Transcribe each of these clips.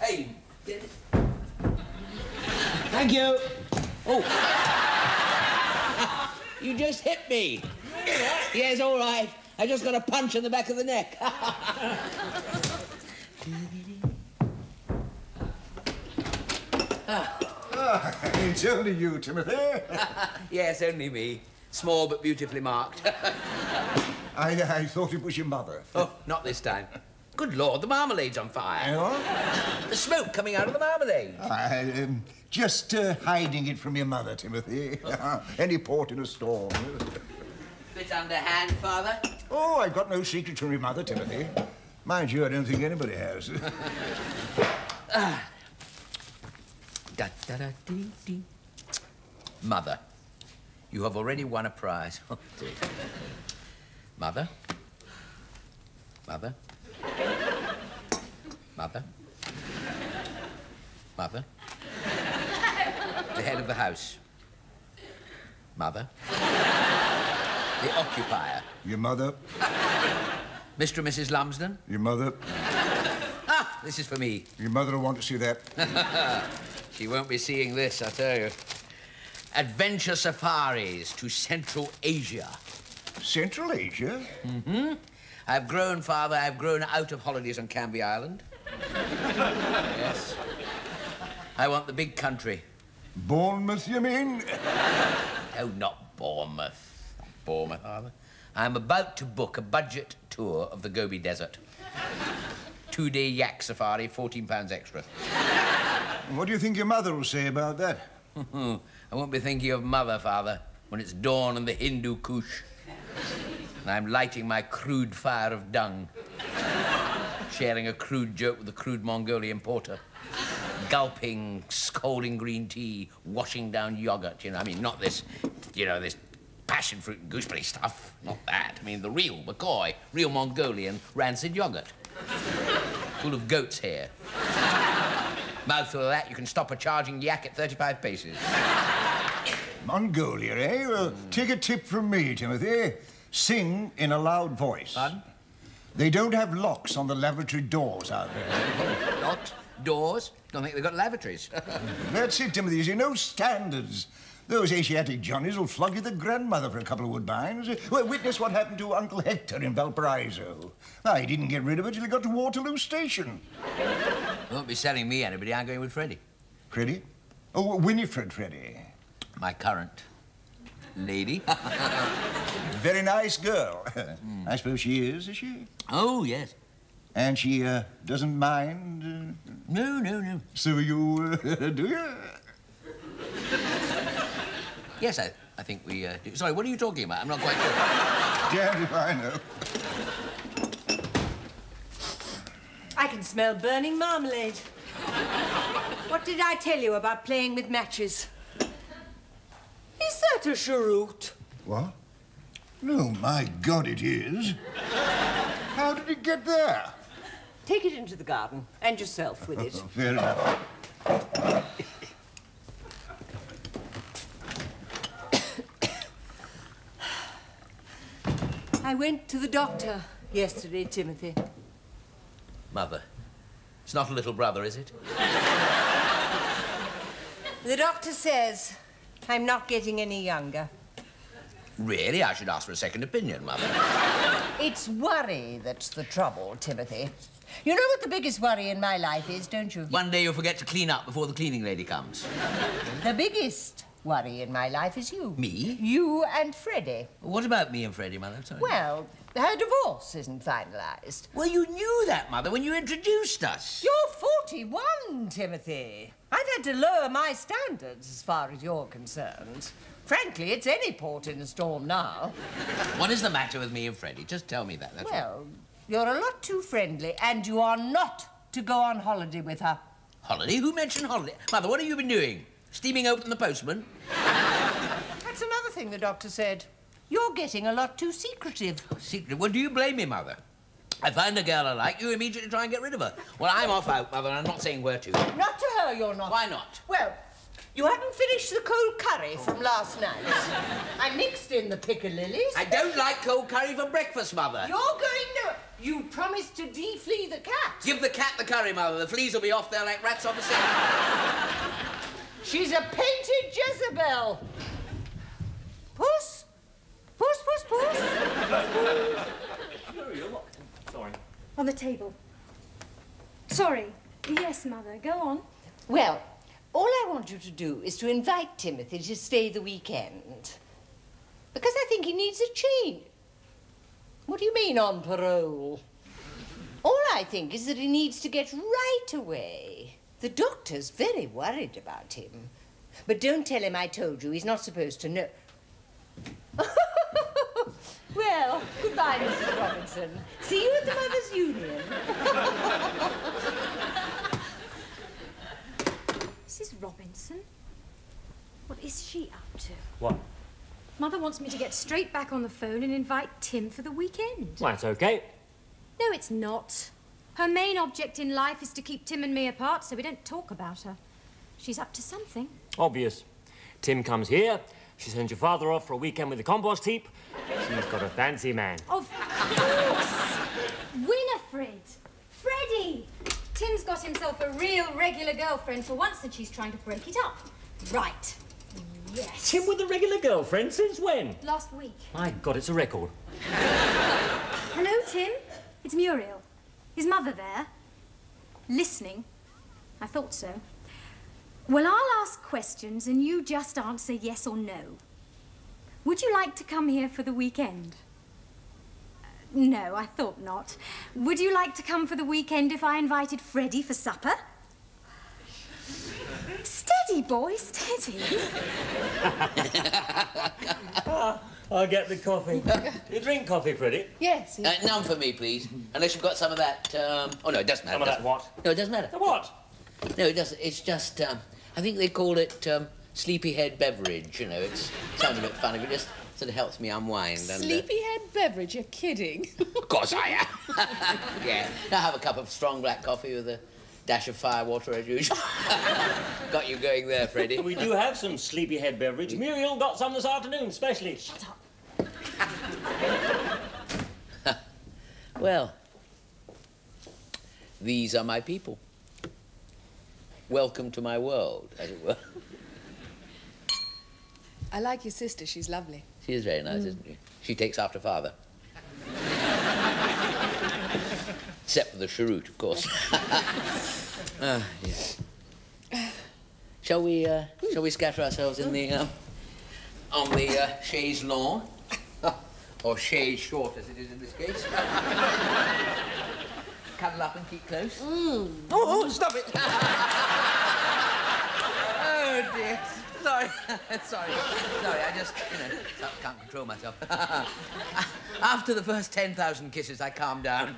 Hey. Thank you. Oh. you just hit me. Yes, all right. I just got a punch in the back of the neck. Ah, it's only you, Timothy. yes, only me. Small but beautifully marked. I, I thought it was your mother. oh, not this time. Good Lord, the marmalade's on fire. Oh? The smoke coming out of the marmalade. I, um, just uh, hiding it from your mother, Timothy. Any port in a storm. Bit underhand, Father. Oh, I've got no secret from your mother, Timothy. Mind you, I don't think anybody has. Da, da, da, dee, dee. Mother, you have already won a prize. Oh. Mother? Mother? Mother? Mother? The head of the house. Mother? The occupier. your mother? Mr. and Mrs. Lumsden? Your mother? Ah, this is for me. Your mother will want to see that. She won't be seeing this, I tell you. Adventure safaris to Central Asia. Central Asia? Mm-hmm. I've grown, Father, I've grown out of holidays on Canvey Island. yes. I want the big country. Bournemouth, you mean? Oh, not Bournemouth. Not Bournemouth, Father. I'm about to book a budget tour of the Gobi Desert. Two-day yak safari, 14 pounds extra. What do you think your mother will say about that? I won't be thinking of mother, Father, when it's dawn on the Hindu Kush. And I'm lighting my crude fire of dung. Sharing a crude joke with a crude Mongolian porter. Gulping scalding green tea, washing down yogurt, you know. I mean, not this, you know, this passion fruit and gooseberry stuff. Not that. I mean, the real McCoy, real Mongolian rancid yogurt. Full of goat's hair. Mouthful of that, you can stop a charging yak at 35 paces. Mongolia, eh? Well, take a tip from me, Timothy. Sing in a loud voice. Pardon? They don't have locks on the lavatory doors out there. Locks, doors. Don't think they've got lavatories. That's it, Timothy. You see, no standards. Those Asiatic Johnnies will flog you the grandmother for a couple of woodbines. Well, witness what happened to Uncle Hector in Valparaiso. Ah, he didn't get rid of it till he got to Waterloo Station. Won't be selling me anybody. I'm going with Freddie. Freddie? Oh, Winifred Freddie. My current lady. Very nice girl. I suppose she is, is she? oh, yes. And she uh, doesn't mind. Uh, No, no, no. so you uh, do you? Yes, I, I think we uh, do. Sorry, what are you talking about? I'm not quite sure. Damned if I know. I can smell burning marmalade. what did I tell you about playing with matches? Is that a cheroot? What? No, my God, it is. How did it get there? Take it into the garden and yourself with it. Fair enough. I went to the doctor yesterday, Timothy. Mother. It's not a little brother, is it? The doctor says I'm not getting any younger. Really? I should ask for a second opinion, Mother. It's worry that's the trouble, Timothy. You know what the biggest worry in my life is, don't you? One day you'll forget to clean up before the cleaning lady comes. The biggest worry in my life is you. Me? You and Freddie. What about me and Freddie, Mother? Sorry. Well, her divorce isn't finalized. Well, you knew that, Mother, when you introduced us. You're 41, Timothy. I've had to lower my standards as far as you're concerned. Frankly, it's any port in a storm now. What is the matter with me and Freddie? Just tell me that. That's. Well, you're a lot too friendly, and you are not to go on holiday with her. Holiday? Who mentioned holiday? Mother, what have you been doing? Steaming open the postman? That's another thing the doctor said. You're getting a lot too secretive. Secret? Well, do you blame me, Mother? I find a girl I like, you immediately try and get rid of her. Well, I'm off out, Mother, and I'm not saying where to. Not to her, you're not. Why not? Well, You haven't finished the cold curry from last night. I mixed in the piccalillies. I don't like cold curry for breakfast, Mother. You're going to... You promised to deflea the cat. Give the cat the curry, Mother. The fleas will be off there like rats off a sieve. She's a painted Jezebel. Puss? Puss, puss, puss. Sorry. On the table. Sorry. Yes, Mother. Go on. Well, all I want you to do is to invite Timothy to stay the weekend. Because I think he needs a change. What do you mean on parole? All I think is that he needs to get right away. The doctor's very worried about him. But don't tell him I told you. He's not supposed to know. well, goodbye, Mrs. Robinson. See you at the Mothers' Union. Mrs. Robinson? What is she up to? What? Mother wants me to get straight back on the phone and invite Tim for the weekend. Well, that's okay. No, it's not. Her main object in life is to keep Tim and me apart so we don't talk about her. She's up to something. Obvious. Tim comes here. She sends your father off for a weekend with the compost heap. She's got a fancy man. Of course! Winifred! Freddie! Tim's got himself a real regular girlfriend for once and she's trying to break it up. Right. Yes. Tim with a regular girlfriend? Since when? Last week. My God, it's a record. Hello, Tim. It's Muriel. Is Mother there? Listening? I thought so. Well, I'll ask questions and you just answer yes or no. Would you like to come here for the weekend? Uh, No, I thought not. Would you like to come for the weekend if I invited Freddie for supper? Steady, boy, steady. I'll get the coffee. you drink coffee, Freddie? Yes, Uh, none for me, please. Unless you've got some of that. Um... Oh no, it doesn't matter. Some of that what? No, it doesn't matter. The what? No, it doesn't. It's just. Um, I think they call it um, sleepyhead beverage. You know, it sounds a bit funny, but just sort of helps me unwind. And, uh, Sleepyhead beverage, you're kidding. Of course I am. yeah. Now have a cup of strong black coffee with a dash of firewater as usual. got you going there, Freddie. We do have some sleepyhead beverage. Muriel got some this afternoon, especially. Shut up. Well, these are my people. Welcome to my world, as it were. I like your sister, she's lovely. She is very nice, isn't she? She takes after father. Except for the cheroot, of course. ah, yes. Shall we, uh, shall we scatter ourselves in the, um, on the uh, chaise lawn? Or chaise short, as it is in this case. Cuddle up and keep close. Oh, oh, stop it! oh, dear. Sorry, sorry, sorry. I just, you know, can't control myself. After the first 10,000 kisses, I calmed down.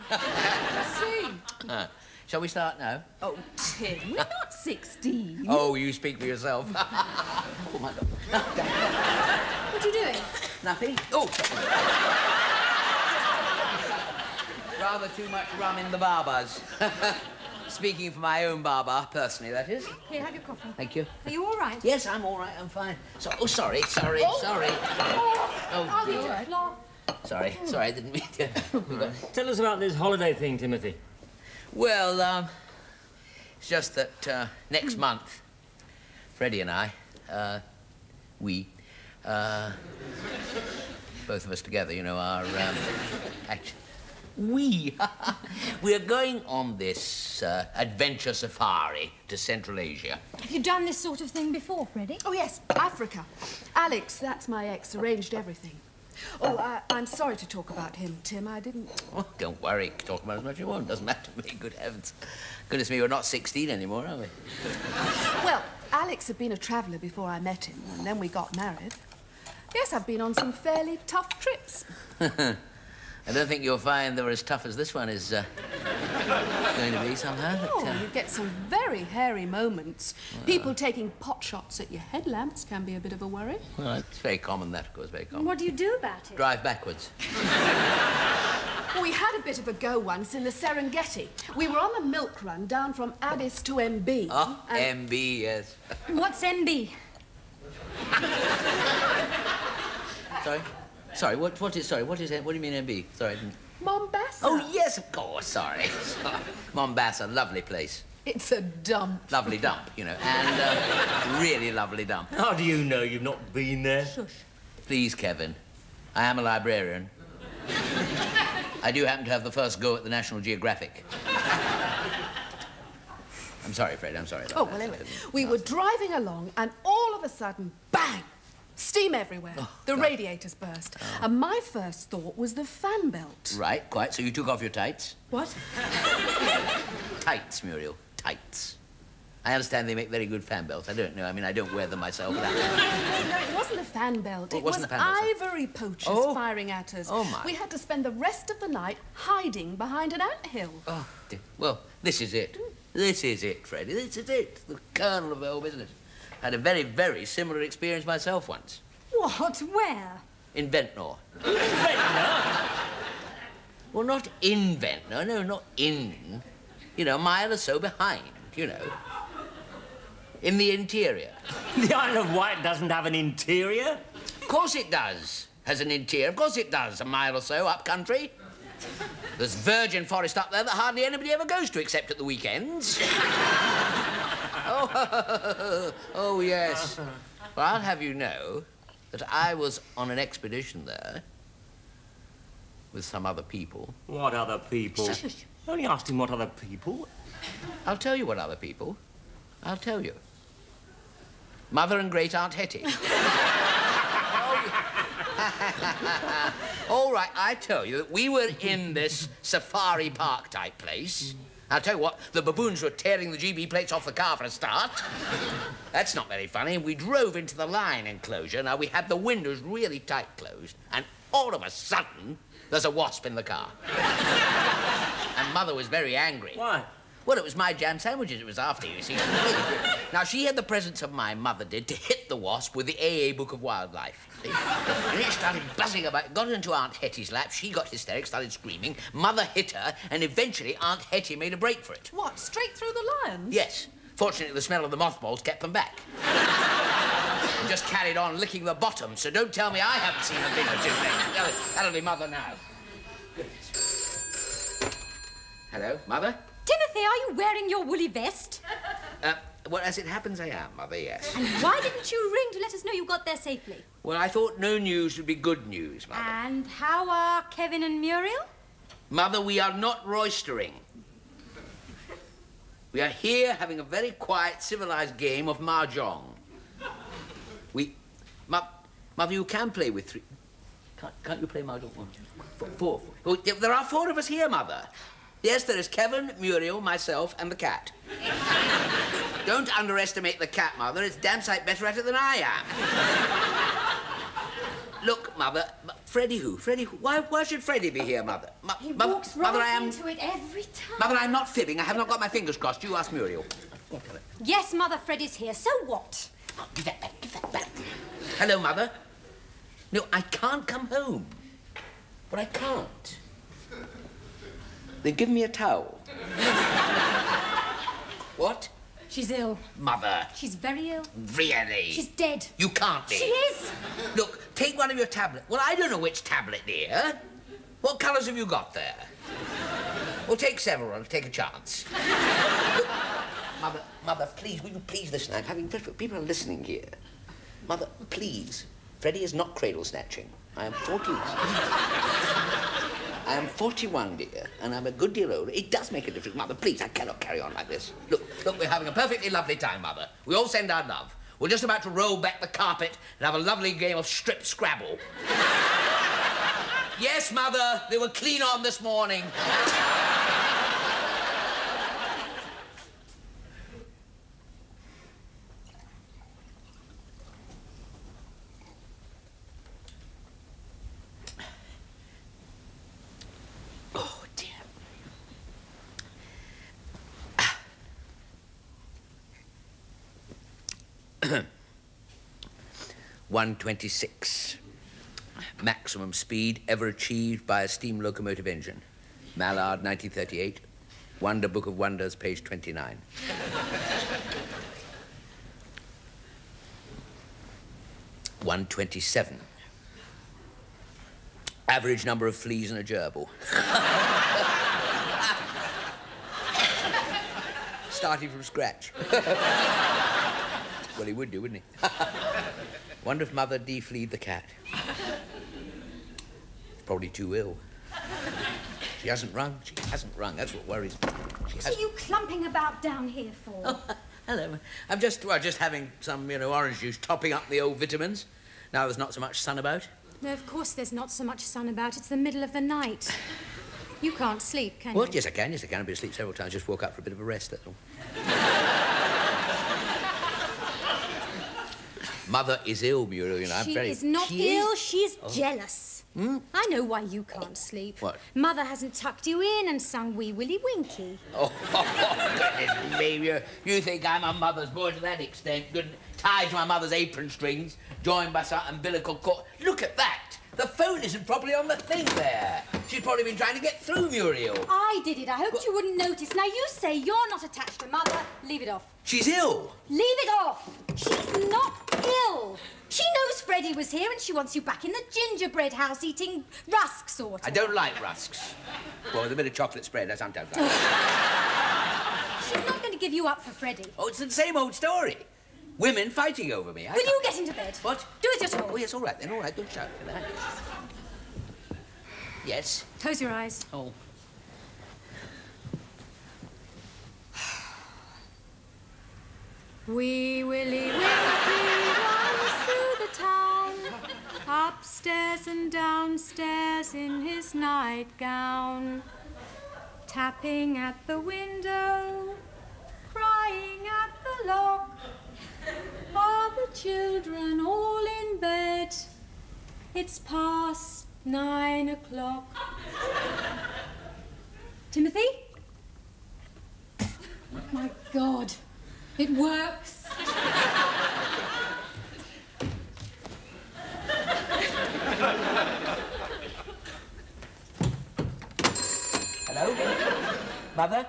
See? Ah, Shall we start now? Oh, Tim, we're not 16. Oh, you speak for yourself. oh, my God. What are you doing? Nothing? Oh. Rather too much rum in the babas. Speaking for my own baba, personally, that is. Here, have your coffee. Thank you. Are you all right? Yes, I'm all right. I'm fine. So, oh, sorry, sorry, sorry. Oh, I'll dear. leave. Laugh. Sorry, sorry, I didn't mean to. Tell us about this holiday thing, Timothy. well, um, it's just that uh, next month, Freddie and I, uh, we, uh, both of us together, you know, are um, actually. We, we're going on this uh, adventure safari to Central Asia. Have you done this sort of thing before, Freddie? Oh, yes, Africa. Alex, that's my ex, arranged everything. Oh, I, I'm sorry to talk about him, Tim. I didn't. Oh, don't worry, talk about it as much as you want. Doesn't matter to me. Good heavens. Goodness me, we're not 16 anymore, are we? Well, Alex had been a traveller before I met him, and then we got married. Yes, I've been on some fairly tough trips. I don't think you'll find they're as tough as this one is uh, going to be somehow. but, Oh, uh, you get some very hairy moments. People taking pot shots at your headlamps can be a bit of a worry. well, it's very common, that, of course, very common. What do you do about it? Drive backwards. We had a bit of a go once in the Serengeti. We were on the milk run down from Addis to MB. Oh, and- MB, yes. What's MB? Sorry? Sorry, what, what is, sorry, what is, what do you mean MB? Sorry, I. Mombasa. Oh, yes, of course, sorry. Mombasa, lovely place. It's a dump. Lovely dump, you know, and uh, really lovely dump. How do you know you've not been there? Shush. Please, Kevin, I am a librarian. I do happen to have the first go at the National Geographic. I'm sorry, Fred, I'm sorry. about Oh, that. well, anyway, we were driving along and all of a sudden, bang! Steam everywhere. Oh, the radiators burst. Oh. And my first thought was the fan belt. Right, quite. So you took off your tights? What? Tights, Muriel. Tights. I understand they make very good fan belts. I don't know. I mean, I don't wear them myself. I... No, it wasn't a fan belt. Oh, it it wasn't was a fan belt, ivory poachers Oh. firing at us. Oh, my. We had to spend the rest of the night hiding behind an anthill. Oh, dear. Well, this is it. Mm. This is it, Freddie. This is it. The kernel of the whole business. I had a very, very similar experience myself once. What? Where? In Ventnor. Well, not in Ventnor. No, not in. You know, a mile or so behind, you know. In the interior. The Isle of Wight doesn't have an interior. Of course it does. Has an interior. Of course it does. A mile or so up country. There's virgin forest up there that hardly anybody ever goes to except at the weekends. oh, oh, yes. Well, I'll have you know that I was on an expedition there with some other people. What other people? I only asked him what other people. I'll tell you what other people. I'll tell you. Mother and great aunt Hetty. Oh, All right, I tell you that we were in this safari park type place. I'll tell you what, the baboons were tearing the GB plates off the car for a start. That's not very funny. We drove into the lion enclosure. Now, we had the windows really tight closed, and all of a sudden, there's a wasp in the car. and Mother was very angry. Why? Well, it was my jam sandwiches it was after, you see. now, she had the presence of my mother did to hit the wasp with the AA Book of Wildlife. And it started buzzing about, got into Aunt Hetty's lap, she got hysteric, started screaming, Mother hit her, and eventually Aunt Hetty made a break for it. What, straight through the lions? Yes. Fortunately, the smell of the mothballs kept them back. and just carried on licking the bottom, so don't tell me I haven't seen a thing or two things. That'll- That'll be Mother now. Hello, Mother? Timothy, are you wearing your woolly vest? Uh, well, as it happens, I am, Mother, yes. And why didn't you ring to let us know you got there safely? Well, I thought no news would be good news, Mother. And how are Kevin and Muriel? Mother, we are not roistering. We are here having a very quiet, civilized game of mahjong. We, Mo- Mother, you can play with three. Can't, can't you play mahjong? Four, four. Yeah, there are four of us here, Mother. Yes, there is Kevin, Muriel, myself, and the cat. Don't underestimate the cat, Mother. It's damn sight better at it than I am. Look, Mother, M- Freddie who? Freddie who? Why, why should Freddie be here, Mother? Mo- He Mother, walks right Mother, I am... into it every time. Mother, I'm not fibbing. I have not got my fingers crossed. You ask Muriel. Yes, Mother Freddie's here. So what? Oh, give that back. Give that back. Hello, Mother. No, I can't come home. But I can't. They've given me a towel. what? She's ill. Mother. She's very ill. Really? She's dead. You can't be. She is. Look, take one of your tablets. Well, I don't know which tablet, dear. What colours have you got there? Well, take several and take a chance. Look, Mother, Mother, please, will you please listen? I'm having people are listening here. Mother, please. Freddie is not cradle snatching. I am 41. I am 41, dear, and I'm a good deal older. It does make a difference. Mother, please, I cannot carry on like this. Look, look, we're having a perfectly lovely time, Mother. We all send our love. We're just about to roll back the carpet and have a lovely game of strip scrabble. yes, Mother, they were clean on this morning. 126. Maximum speed ever achieved by a steam locomotive engine. Mallard, 1938. Wonder Book of Wonders, page 29. One twenty-seven. Average number of fleas in a gerbil. Starting from scratch. well, he would do, wouldn't he? Wonder if Mother defleed the cat. Probably too ill. She hasn't rung. She hasn't rung. That's what worries me. What are you clumping about down here for? Oh, hello. I'm just, well, just having some, you know, orange juice, topping up the old vitamins. Now there's not so much sun about. No, of course there's not so much sun about. It's the middle of the night. You can't sleep, can Well, you? yes, I can. Yes, I can. I've been asleep several times. Just woke up for a bit of a rest, that's all. Mother is ill, Muriel, you know. I'm she very... is not She ill, is? she's oh. jealous. Hmm? I know why you can't sleep. What? Mother hasn't tucked you in and sung Wee Willie Winky. Oh, goodness me, you, you think I'm a mother's boy to that extent? Good, tied to my mother's apron strings, joined by some umbilical cord. Look at that! The phone isn't properly on the thing there. She's probably been trying to get through, Muriel. I did it. I hoped you wouldn't notice. Now you say you're not attached to Mother. Leave it off. She's ill. Leave it off. She's not ill. She knows Freddie was here and she wants you back in the gingerbread house eating rusk sort. I don't like rusks. Well, with a bit of chocolate spread, I sometimes like. She's not going to give you up for Freddie. oh, it's the same old story. Women fighting over me. I Will you get into bed? What? Do as you're told. Oh, yes, all right then, all right. Don't shout for that. Yes. Close your eyes. Oh. Wee Willie Winky runs through the town, upstairs and downstairs in his nightgown, tapping at the window, crying at the lock. Are the children all in bed? It's past nine o'clock. Timothy? My God, it works. Hello? Mother?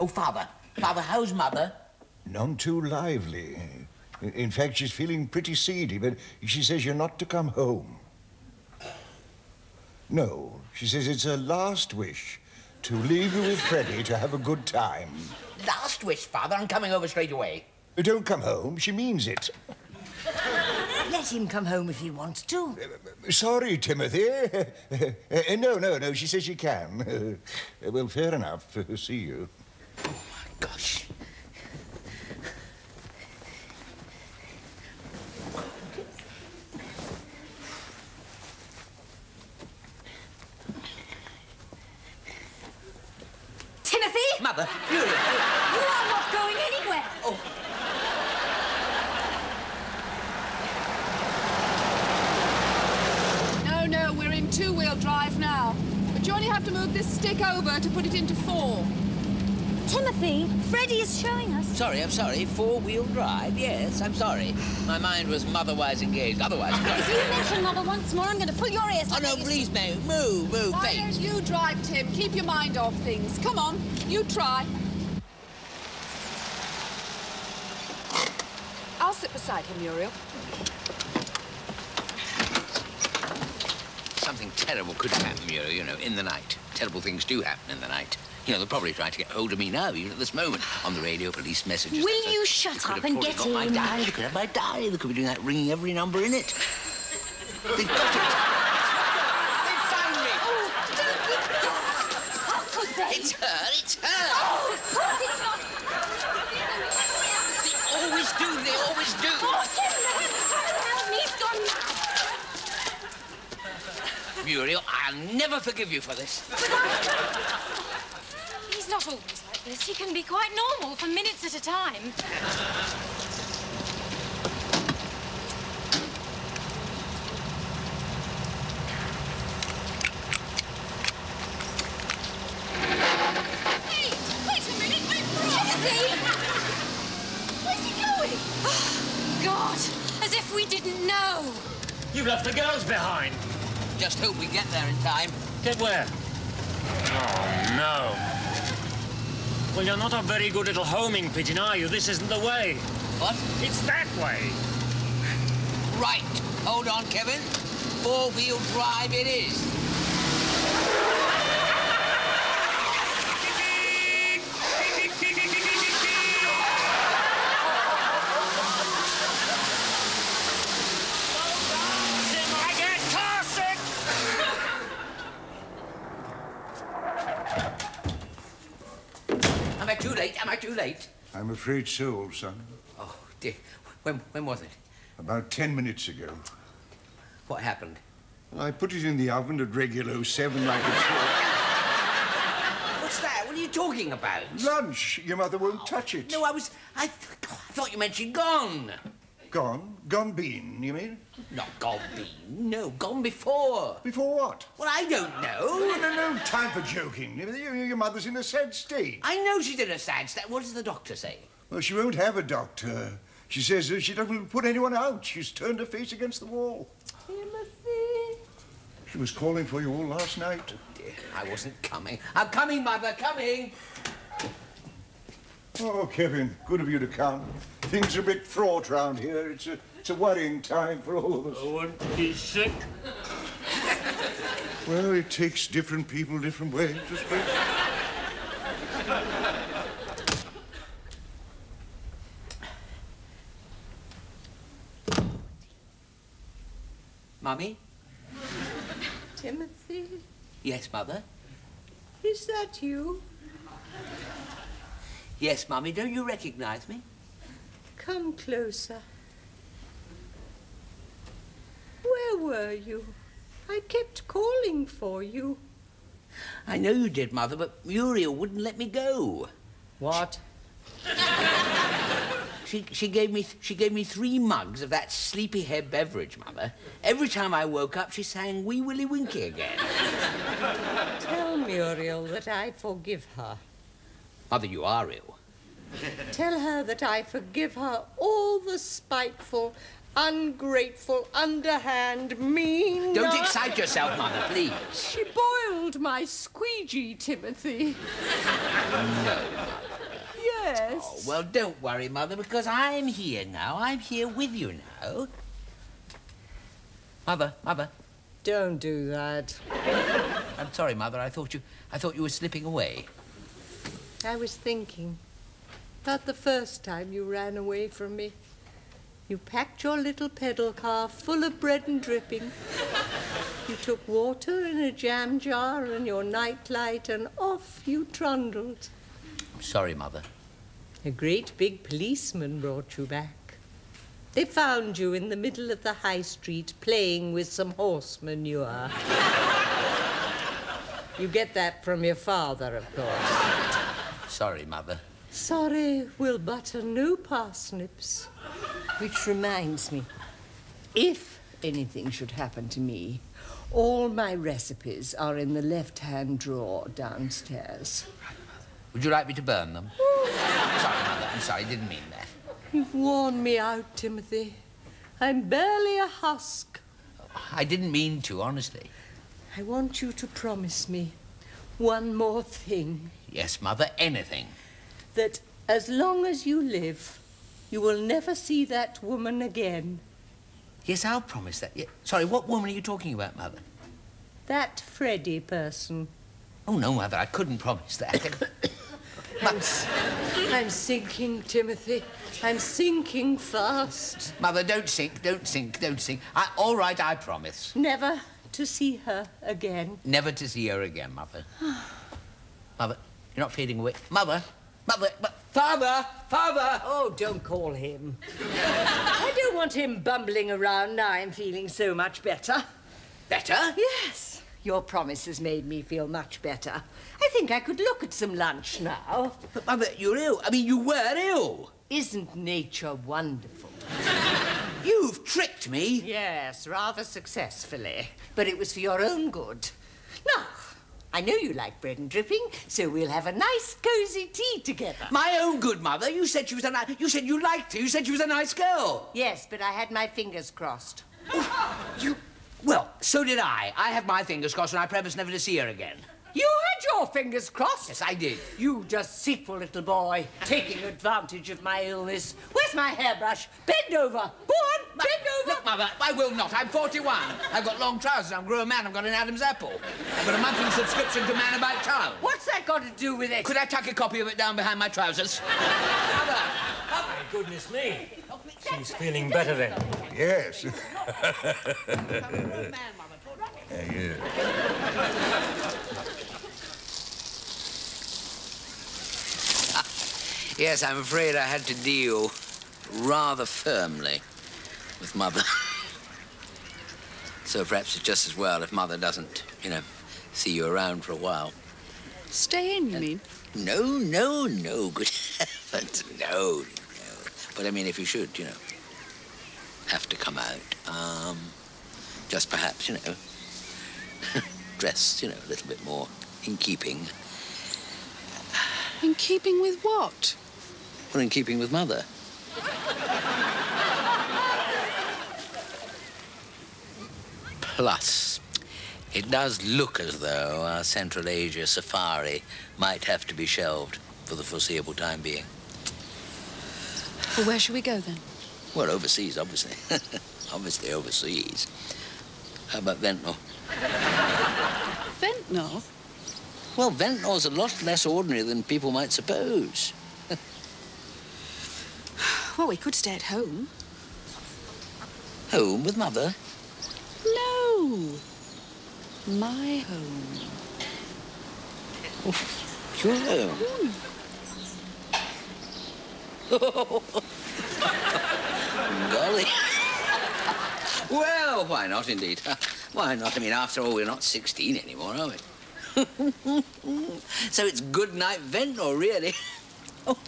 Oh, father. Father, how's mother? None too lively. In- fact, she's feeling pretty seedy, but she says you're not to come home. No, she says it's her last wish to leave you with Freddie to have a good time. Last wish, father. I'm coming over straight away. Don't come home, she means it. Let him come home if he wants to. Sorry, Timothy. Uh, no, no, no, she says she can. Uh, well, fair enough. See you. Oh, my gosh. Timothy, Mother, you are not going anywhere. Oh, No, no, we're in two-wheel drive now. But you only have to move this stick over to put it into four. Timothy, Freddie is showing us. sorry, I'm sorry. Four-wheel drive, yes, I'm sorry. My mind was motherwise engaged. Otherwise... If you mention Mother once more, I'm going to pull your ears. Oh, no, please, no. Move, move, Why Fate. don't you drive, Tim? Keep your mind off things. Come on, you try. I'll sit beside him, Muriel. Something terrible could happen, Muriel, you know, in the night. Terrible things do happen in the night. You know, they're probably trying to get hold of me now, even at this moment. On the radio, police messages. Will you shut up and get got my in? diary. They could have my diary. They could be doing that, ringing every number in it. They've got it. They found me. Oh, don't be How could they? It's her. It's her. Oh, of course it's not. They always do. They always do. Oh, me. He's gone mad. Muriel, I'll never forgive you for this. But He's not always like this. He can be quite normal for minutes at a time. Hey, wait a minute. Wait, Timothy! Where's he going? God, as if we didn't know. You've left the girls behind. Just hope we get there in time. Get where? Oh, no. Well, you're not a very good little homing pigeon, are you? This isn't the way. What? It's that way. Right. Hold on, Kevin. Four-wheel drive it is. Tim, I get car sick! Am I too late? Am I too late? I'm afraid so, old son. Oh, dear. When, when was it? About ten minutes ago. What happened? I put it in the oven at Regulo 7 like it's What's that? What are you talking about? lunch. Your mother won't touch it. No, I was... I, th I thought you meant she'd gone. Gone? Gone been, you mean? Not gone been. No, gone before. Before what? Well, I don't know. No, no, no time for joking. Your, mother's in a sad state. I know she's in a sad state. What does the doctor say? Well, she won't have a doctor. She says she doesn't put anyone out. She's turned her face against the wall. Timothy. She was calling for you all last night. Oh, dear, I wasn't coming. I'm coming, Mother, coming. Oh, Kevin, good of you to come. Things are a bit fraught round here. It's a, it's a worrying time for all of us. I want to be sick. Well, it takes different people different ways, I suppose. Mummy? Timothy, Yes, Mother? is that you? Yes, Mummy. Don't you recognize me? Come closer. Where were you? I kept calling for you. I know you did, Mother, but Muriel wouldn't let me go. What? She, she gave me she gave me three mugs of that sleepyhead beverage, Mother. Every time I woke up, she sang Wee Willie Winky again. Tell Muriel that I forgive her. Mother, you are ill. Tell her that I forgive her all the spiteful, ungrateful, underhand, mean. Don't excite yourself, Mother, please. She boiled my squeegee, Timothy. No. Yes. Oh, well, don't worry, Mother, because I'm here now. I'm here with you now. Mother, Mother. Don't do that. I'm sorry, Mother. I thought you I thought you were slipping away. I was thinking about the first time you ran away from me. You packed your little pedal car full of bread and dripping. You took water in a jam jar and your nightlight, and off you trundled. I'm sorry, Mother. A great big policeman brought you back. They found you in the middle of the high street playing with some horse manure. you get that from your father, of course. Sorry, Mother. Sorry, we'll butter no parsnips. Which reminds me, if anything should happen to me, all my recipes are in the left-hand drawer downstairs. Would you like me to burn them? sorry, Mother. I'm sorry. I didn't mean that. You've worn me out, Timothy. I'm barely a husk. I didn't mean to, honestly. I want you to promise me one more thing. Yes, Mother. Anything. That as long as you live, you will never see that woman again. Yes, I'll promise that. Yeah. Sorry, what woman are you talking about, Mother? That Freddie person. Oh, no, Mother. I couldn't promise that. I'm, sinking, Timothy. I'm sinking fast. Mother, don't sink, don't sink, don't sink. I, all right, I promise. Never to see her again. Never to see her again, Mother. Mother, you're not fading away. Mother, Mother, but Father, Father! Oh, don't call him. I don't want him bumbling around now I'm feeling so much better. Better? Yes, your promise has made me feel much better. I think I could look at some lunch now. But, Mother, you're ill. I mean, you were ill. Isn't nature wonderful? You've tricked me. Yes, rather successfully. But it was for your own good. Now, I know you like bread and dripping, so we'll have a nice cosy tea together. My own good mother. You said she was a nice. You said you liked her. You said she was a nice girl. Yes, but I had my fingers crossed. Oh, you, Well, so did I. I had my fingers crossed and I promised never to see her again. You had your fingers crossed? Yes, I did. You just deceitful little boy, taking advantage of my illness. Where's my hairbrush? Bend over. Go on, bend over. Look, Mother, I will not. I'm 41. I've got long trousers. I'm a grown man. I've got an Adam's apple. I've got a monthly subscription to Man About Town. What's that got to do with it? Could I tuck a copy of it down behind my trousers? Mother! Oh, My goodness me. She's feeling better then. Yes. yeah. Yes, I'm afraid I had to deal rather firmly with Mother. so perhaps it's just as well if Mother doesn't, you know, see you around for a while. Stay in, you mean? No, no, no, good heavens, no, no. But I mean, if you should, you know, have to come out, um, just perhaps, you know, dressed, you know, a little bit more in keeping. In keeping with what? Well, in keeping with Mother. Plus, it does look as though our Central Asia safari might have to be shelved for the foreseeable time being. Well, where shall we go then? Well, overseas, obviously. obviously overseas. How about Ventnor? Ventnor? Well, Ventnor's a lot less ordinary than people might suppose. Well, we could stay at home. Home with Mother? No. My home. Oh, your home? Golly. well, why not, indeed? Why not? I mean, after all, we're not 16 anymore, are we? so it's good night Ventnor, really. Oh.